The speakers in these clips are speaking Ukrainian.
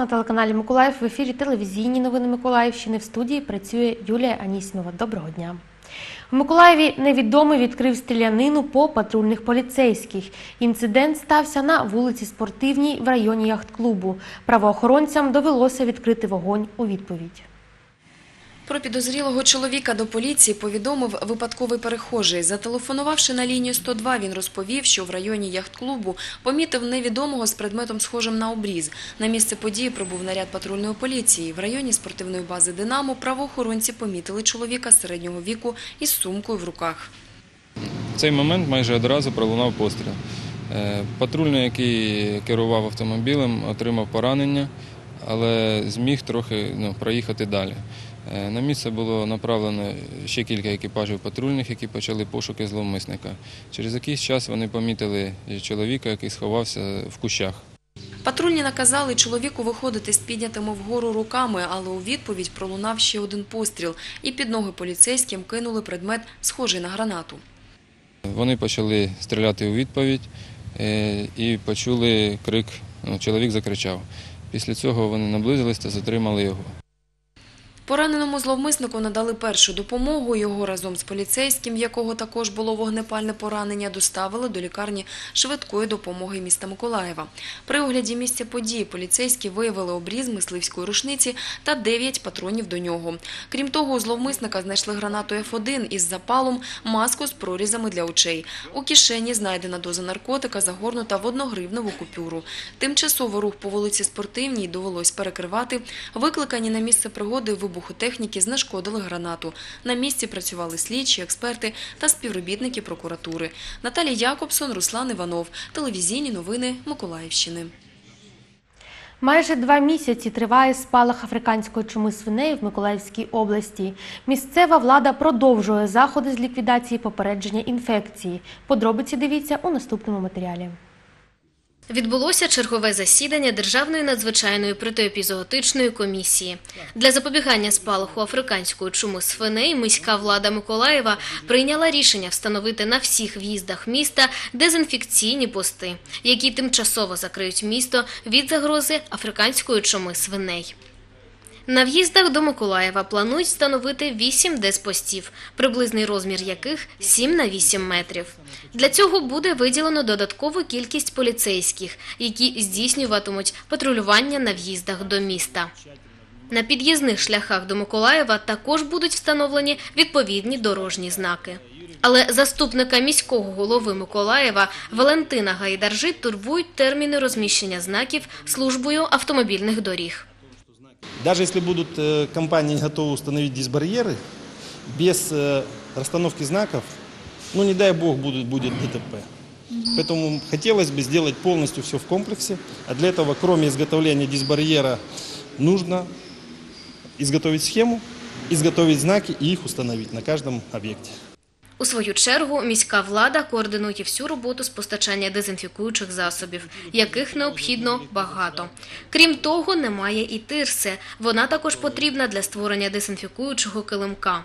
На телеканалі Миколаїв в ефірі телевізійні новини Миколаївщини. В студії працює Юлія Анісімова. Доброго дня. В Миколаєві невідомий відкрив стрілянину по патрульних поліцейських. Інцидент стався на вулиці Спортивній в районі яхт-клубу. Правоохоронцям довелося відкрити вогонь у відповідь. Про підозрілого чоловіка до поліції повідомив випадковий перехожий. Зателефонувавши на лінію 102, він розповів, що в районі яхт-клубу помітив невідомого з предметом схожим на обріз. На місце події прибув наряд патрульної поліції. В районі спортивної бази «Динамо» правоохоронці помітили чоловіка середнього віку із сумкою в руках. В цей момент майже одразу пролунав постріл. Е, Патрульний, який керував автомобілем, отримав поранення, але зміг трохи ну, проїхати далі. Е, На місце було направлено ще кілька екіпажів патрульних, які почали пошуки зловмисника. Через якийсь час вони помітили чоловіка, який сховався в кущах. Патрульні наказали чоловіку виходити з піднятими вгору руками, але у відповідь пролунав ще один постріл, і під ноги поліцейським кинули предмет, схожий на гранату. Вони почали стріляти у відповідь е, і почули крик, ну, чоловік закричав. Після цього вони наблизились та затримали його. Пораненому зловмиснику надали першу допомогу. Його разом з поліцейським, якого також було вогнепальне поранення, доставили до лікарні швидкої допомоги міста Миколаєва. При огляді місця події поліцейські виявили обріз мисливської рушниці та 9 патронів до нього. Крім того, у зловмисника знайшли гранату F1 із запалом, маску з прорізами для очей. У кишені знайдена доза наркотика, загорнута в одногривневу купюру. Тимчасово рух по вулиці Спортивній довелось перекривати. Викликані на місце пригоди вибухотехніки знешкодили гранату. На місці працювали слідчі, експерти та співробітники прокуратури. Наталія Якобсон, Руслан Іванов. Телевізійні новини Миколаївщини. Майже два місяці триває спалах африканської чуми свиней в Миколаївській області. Місцева влада продовжує заходи з ліквідації попередження інфекції. Подробиці дивіться у наступному матеріалі. Відбулося чергове засідання Державної надзвичайної протиепізоотичної комісії. Для запобігання спалаху африканської чуми свиней міська влада Миколаєва прийняла рішення встановити на всіх в'їздах міста дезінфекційні пости, які тимчасово закриють місто від загрози африканської чуми свиней. На в'їздах до Миколаєва планують встановити 8 деспостів, приблизний розмір яких 7 на 8 метрів. Для цього буде виділено додаткову кількість поліцейських, які здійснюватимуть патрулювання на в'їздах до міста. На під'їзних шляхах до Миколаєва також будуть встановлені відповідні дорожні знаки. Але заступника міського голови Миколаєва Валентина Гайдаржи турбують терміни розміщення знаків службою автомобільних доріг. Даже если будут э, компании готовы установить дисбарьеры, без э, расстановки знаков, ну не дай бог будет, будет ДТП. Поэтому хотелось бы сделать полностью все в комплексе. А для этого, кроме изготовления дисбарьера, нужно изготовить схему, изготовить знаки и их установить на каждом объекте. У свою чергу міська влада координує всю роботу з постачання дезінфікуючих засобів, яких необхідно багато. Крім того, немає і тирси. Вона також потрібна для створення дезінфікуючого килимка.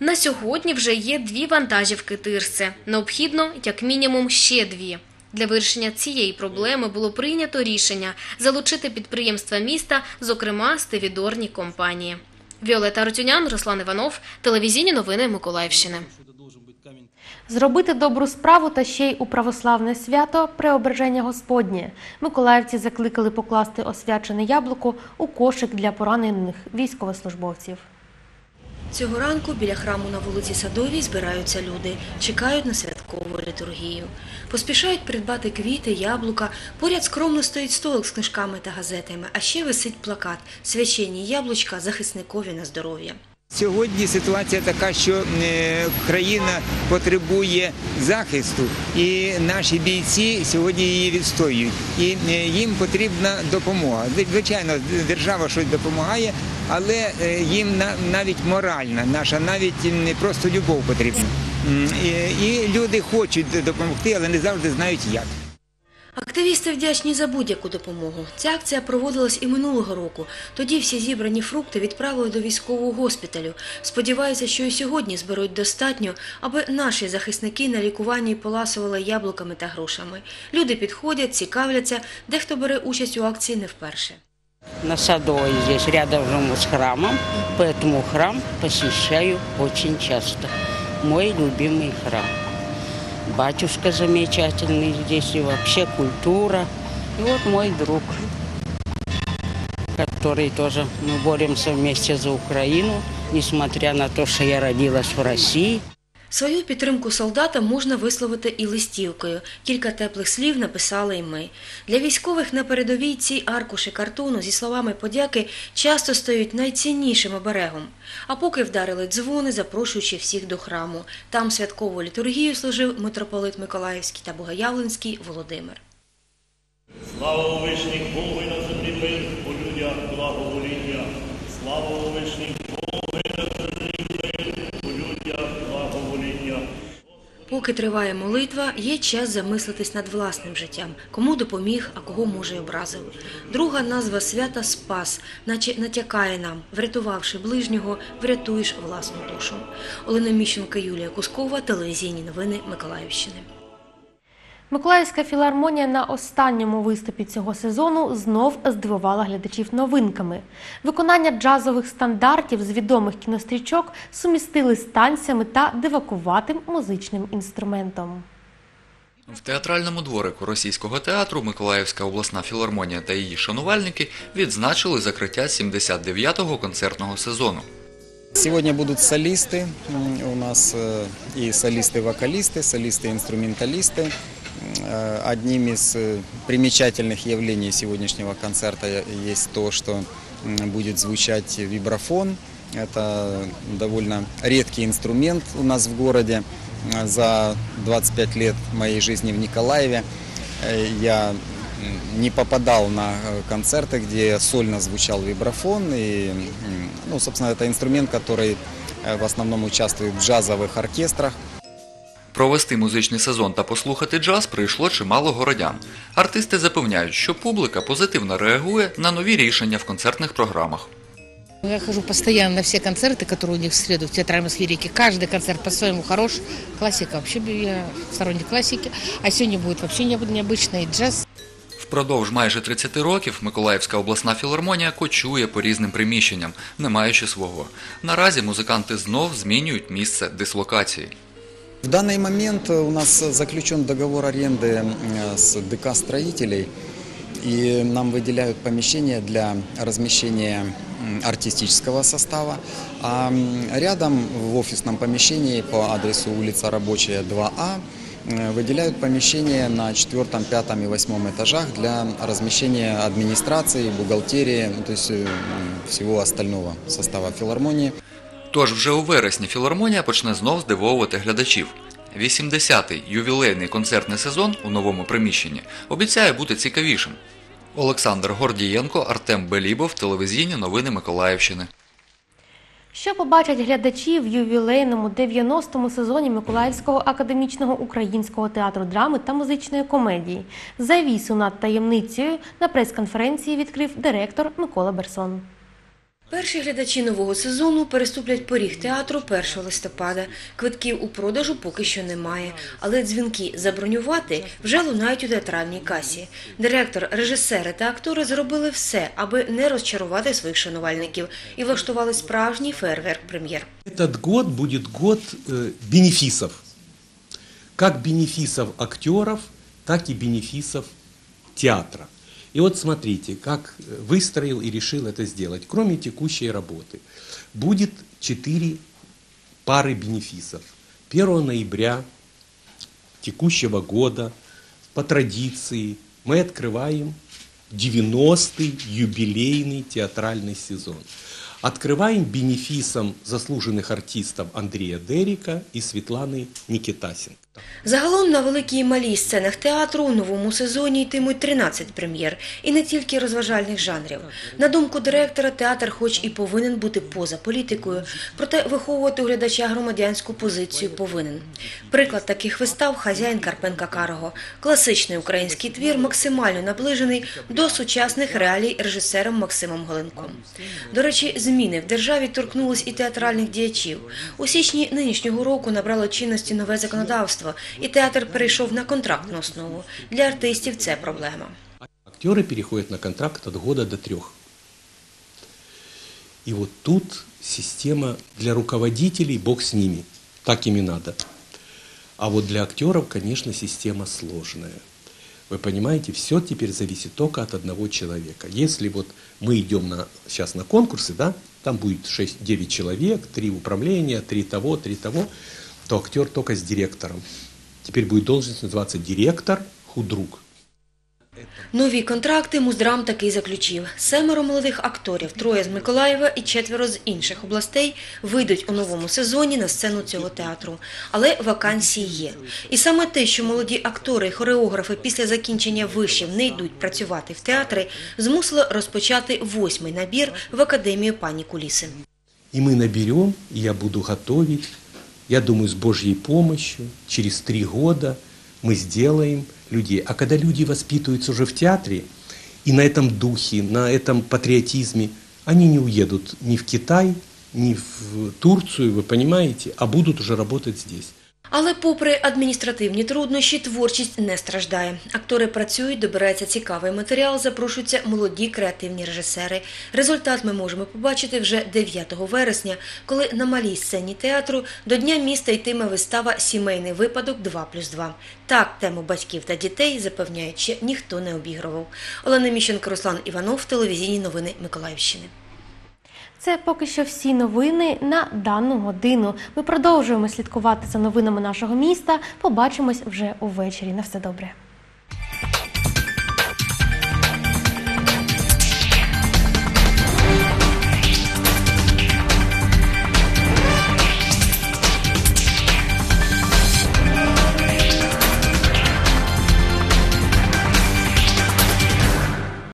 На сьогодні вже є дві вантажівки тирси. Необхідно як мінімум ще дві. Для вирішення цієї проблеми було прийнято рішення залучити підприємства міста, зокрема стивідорні компанії. Віолета Ротюнян, Руслан Іванов, телевізійні новини Миколаївщини. Зробити добру справу та ще й у православне свято Преображення Господнє. Миколаївці закликали покласти освячене яблуко у кошик для поранених військовослужбовців. Цього ранку біля храму на вулиці Садовій збираються люди, чекають на святкову літургію. Поспішають придбати квіти, яблука. Поряд скромно стоїть столик з книжками та газетами, а ще висить плакат «Священні яблучка захисникові на здоров'я». Сьогодні ситуація така, що е, країна потребує захисту, і наші бійці сьогодні її відстоюють. І е, їм потрібна допомога. Звичайно, держава щось допомагає, але е, їм навіть моральна наша, навіть не просто любов потрібна. І, і люди хочуть допомогти, але не завжди знають як. Активісти вдячні за будь-яку допомогу. Ця акція проводилась і минулого року. Тоді всі зібрані фрукти відправили до військового госпіталю. Сподіваюся, що і сьогодні зберуть достатньо, аби наші захисники на лікуванні поласували яблуками та грушами. Люди підходять, цікавляться, дехто бере участь у акції не вперше. На Садовой здесь, рядом с храмом, поэтому храм посещаю очень часто. Мой любимый храм. Батюшка замечательный здесь, и вообще культура. И вот мой друг, который тоже, мы боремся вместе за Украину, несмотря на то, что я родилась в России. Свою підтримку солдатам можна висловити і листівкою. Кілька теплих слів написали й ми. Для військових на передовій ці аркуші картону зі словами подяки часто стають найціннішим оберегом. А поки вдарили дзвони, запрошуючи всіх до храму. Там святкову літургію служив митрополит Миколаївський та Богоявленський Володимир. Слава вишніх Богу і на землі мир, у людях благовоління. Слава у вишніх Богу і на землі мир, у людях благовоління. Поки триває молитва, є час замислитись над власним життям, кому допоміг, а кого може й образив. Друга назва свята Спас, наче натякає нам, врятувавши ближнього, врятуєш власну душу. Олена Міщенка, Юлія Кускова, телевізійні новини Миколаївщини. Миколаївська філармонія на останньому виступі цього сезону знов здивувала глядачів новинками. Виконання джазових стандартів з відомих кінострічок сумістили з танцями та дивакуватим музичним інструментом. В театральному дворику російського театру Миколаївська обласна філармонія та її шанувальники відзначили закриття 79-го концертного сезону. Сегодня будут солисты, м, у нас э, и солисты-вокалисты, солисты-инструменталисты. Э, Одним из э, примечательных явлений сегодняшнего концерта есть то, что будет звучать вибрафон. Это довольно редкий инструмент у нас в городе. За 25 лет моей жизни в Николаеве э, я не попадал на концерты, где сольно звучал вибрафон. И, ну, собственно, это инструмент, который в основном участвует в джазовых оркестрах. Провести музичний сезон та послухати джаз прийшло чимало городян. Артисти запевняють, що публіка позитивно реагує на нові рішення в концертних програмах. Я хожу постоянно на все концерты, которые у них в среду в театральной сферике. Каждый концерт по-своему хорош. Классика, вообще я сторонник классики. А сегодня будет вообще необ- необычный джаз. Впродовж майже 30 років Миколаївська обласна філармонія кочує по різним приміщенням, не маючи свого. Наразі музиканти знов змінюють місце дислокації. В данный момент у нас заключен договор аренды м, с ДК строителей, и нам выделяют помещение для размещения артистического состава. А рядом в офисном помещении по адресу улица Рабочая 2А м, выделяют помещение на четвертом, пятом и восьмом этажах для размещения администрации, бухгалтерии, ну, то есть э, всего остального состава филармонии. Тож вже у вересні філармонія почне знов здивовувати глядачів. 80-й ювілейний концертний сезон у новому приміщенні обіцяє бути цікавішим. Олександр Гордієнко, Артем Белібов, телевізійні новини Миколаївщини. Що побачать глядачі в ювілейному 90-му сезоні Миколаївського академічного українського театру драми та музичної комедії? Завісу над таємницею на прес-конференції відкрив директор Микола Берсон. Перші глядачі нового сезону переступлять поріг театру 1 листопада. Квитків у продажу поки що немає, але дзвінки забронювати вже лунають у театральній касі. Директор, режисери та актори зробили все, аби не розчарувати своїх шанувальників і влаштували справжній фейерверк прем'єр. Этот год будет год э, бенефисов. Как бенефисов так и бенефисов театра. И вот смотрите, как э, выстроил и решил это сделать. Кроме текущей работы, будет четыре пары бенефисов. 1 ноября текущего года по традиции мы открываем 90-й юбилейный театральный сезон. Открываем бенефисом заслуженных артистов Андрея Дерика и Светланы Никитасенко. Загалом на великій і малій сценах театру у новому сезоні йтимуть 13 прем'єр, і не тільки розважальних жанрів. На думку директора, театр, хоч і повинен бути поза політикою, проте виховувати у глядача громадянську позицію повинен. Приклад таких вистав хазяїн Карпенка Карого. Класичний український твір максимально наближений до сучасних реалій режисером Максимом Голенком. До речі, зміни в державі торкнулись і театральних діячів. У січні нинішнього року набрало чинності нове законодавство, і театр перейшов на контрактну основу. Для артистів це проблема. Актеры переходят на контракт от года до трех И вот тут система для руководителей, бог с ними, так им и надо. А вот для актеров, конечно, система сложная. Вы понимаете, все теперь зависит только от одного человека. Если вот мы идем на, сейчас на конкурсы, да, там будет 6-9 человек, 3 управления, 3 того, 3 того, то актер только с директором. Теперь будет должность называться директор, худрук. Нові контракти Муздрам таки заключив. Семеро молодих акторів, троє з Миколаєва і четверо з інших областей вийдуть у новому сезоні на сцену цього театру. Але вакансії є. І саме те, що молоді актори і хореографи після закінчення вишів не йдуть працювати в театри, змусило розпочати восьмий набір в академію пані Куліси. И мы наберем, и я буду готовить. Я думаю, с Божьей помощью, через три года мы сделаем людей. А когда люди воспитываются уже в театре, и на этом духе, на этом патриотизме, они не уедут ни в Китай, ни в Турцию, вы понимаете, а будут уже работать здесь. Але попри адміністративні труднощі, творчість не страждає. Актори працюють, добирається цікавий матеріал, запрошуються молоді креативні режисери. Результат ми можемо побачити вже 9 вересня, коли на малій сцені театру до Дня міста йтиме вистава «Сімейний випадок 2 плюс 2». Так, тему батьків та дітей, запевняють, ще ніхто не обігрував. Олена Міщенко, Руслан Іванов, телевізійні новини Миколаївщини. Це поки що всі новини на дану годину. Ми продовжуємо слідкувати за новинами нашого міста. Побачимось вже увечері. На все добре.